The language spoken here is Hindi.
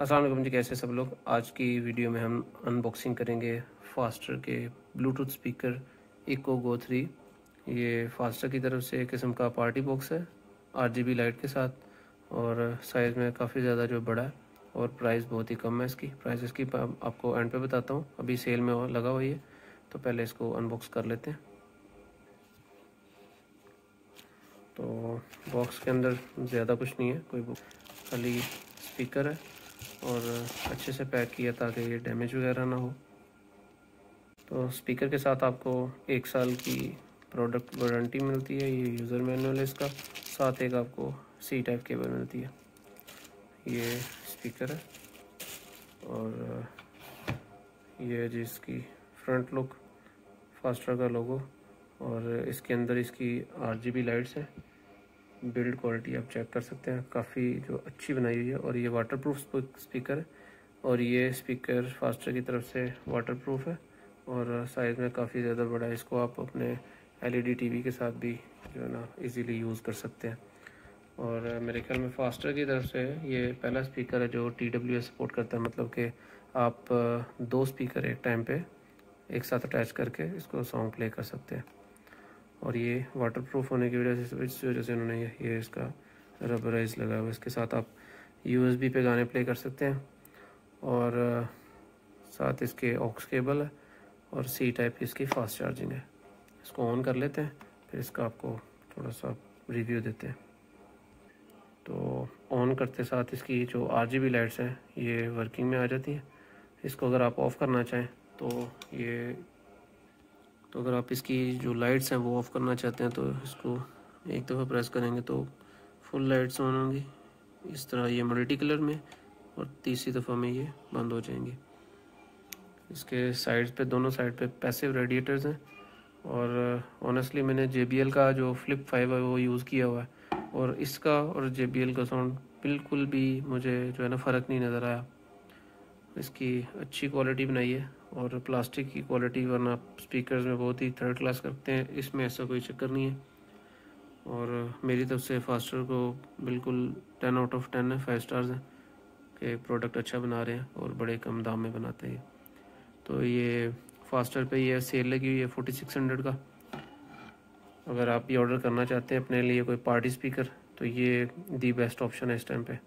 असलम जी, कैसे सब लोग? आज की वीडियो में हम अनबॉक्सिंग करेंगे फास्टर के Bluetooth speaker Echo Go three ये फास्टर की तरफ़ से एक किस्म का पार्टी बॉक्स है आर लाइट के साथ और साइज़ में काफ़ी ज़्यादा जो बड़ा है और प्राइस बहुत ही कम है इसकी। प्राइस इसकी आपको एंड पे बताता हूँ। अभी सेल में लगा हुआ है तो पहले इसको अनबॉक्स कर लेते हैं। तो बॉक्स के अंदर ज़्यादा कुछ नहीं है, कोई खाली स्पीकर है। और अच्छे से पैक किया ताकि ये डैमेज वगैरह ना हो। तो स्पीकर के साथ आपको एक साल की प्रोडक्ट वारंटी मिलती है, ये यूज़र मैनुअल है इसका। साथ एक आपको सी टाइप केबल मिलती है। ये स्पीकर है। और ये जी इसकी फ्रंट लुक फास्टर का लोगो और इसके अंदर इसकी आर लाइट्स हैं। बिल्ड क्वालिटी आप चेक कर सकते हैं। काफ़ी जो अच्छी बनाई हुई है और ये वाटर प्रूफ स्पीकर है और ये स्पीकर फास्टर की तरफ़ से वाटर प्रूफ है और साइज़ में काफ़ी ज़्यादा बड़ा है। इसको आप अपने एलईडी टीवी के साथ भी जो है ना इजीली यूज़ कर सकते हैं। और मेरे ख्याल में फास्टर की तरफ़ से ये पहला स्पीकर है जो टी डब्ल्यू सपोर्ट करता है। मतलब कि आप दो स्पीकर एक टाइम पे एक साथ अटैच करके इसको सॉन्ग प्ले कर सकते हैं। और ये वाटर प्रूफ होने की वजह से, इस वजह से उन्होंने ये इसका रबराइज लगाया हुआ इसके साथ आप यूएसबी पे गाने प्ले कर सकते हैं। और साथ इसके ऑक्स केबल है और सी टाइप की इसकी फास्ट चार्जिंग है। इसको ऑन कर लेते हैं, फिर इसका आपको थोड़ा सा रिव्यू देते हैं। तो ऑन करते साथ इसकी जो आर जी बी लाइट्स हैं, ये वर्किंग में आ जाती हैं। इसको अगर आप ऑफ़ करना चाहें तो ये तो अगर आप इसकी जो लाइट्स हैं वो ऑफ़ करना चाहते हैं तो इसको एक दफ़ा प्रेस करेंगे तो फुल लाइट्स ऑन होंगी। इस तरह ये मल्टी कलर में और तीसरी दफ़ा में ये बंद हो जाएँगी। इसके साइड्स पे, दोनों साइड पे पैसिव रेडिएटर्स हैं और ऑनेस्टली मैंने JBL का जो फ्लिप फाइव है वो यूज़ किया हुआ है और इसका और JBL का साउंड बिल्कुल भी मुझे जो है ना फ़र्क नहीं नज़र आया। इसकी अच्छी क्वालिटी बनाई है। और प्लास्टिक की क्वालिटी वरना स्पीकर्स में बहुत ही थर्ड क्लास करते हैं, इसमें ऐसा कोई चक्कर नहीं है। और मेरी तरफ़ से फास्टर को बिल्कुल टेन आउट ऑफ़ टेन है फाइव स्टार्स हैं कि प्रोडक्ट अच्छा बना रहे हैं और बड़े कम दाम में बनाते हैं। तो ये फास्टर पे ये सेल लगी हुई है फोर्टी सिक्स हंड्रेड का। अगर आप ये ऑर्डर करना चाहते हैं अपने लिए कोई पार्टी स्पीकर तो ये दी बेस्ट ऑप्शन है इस टाइम पे।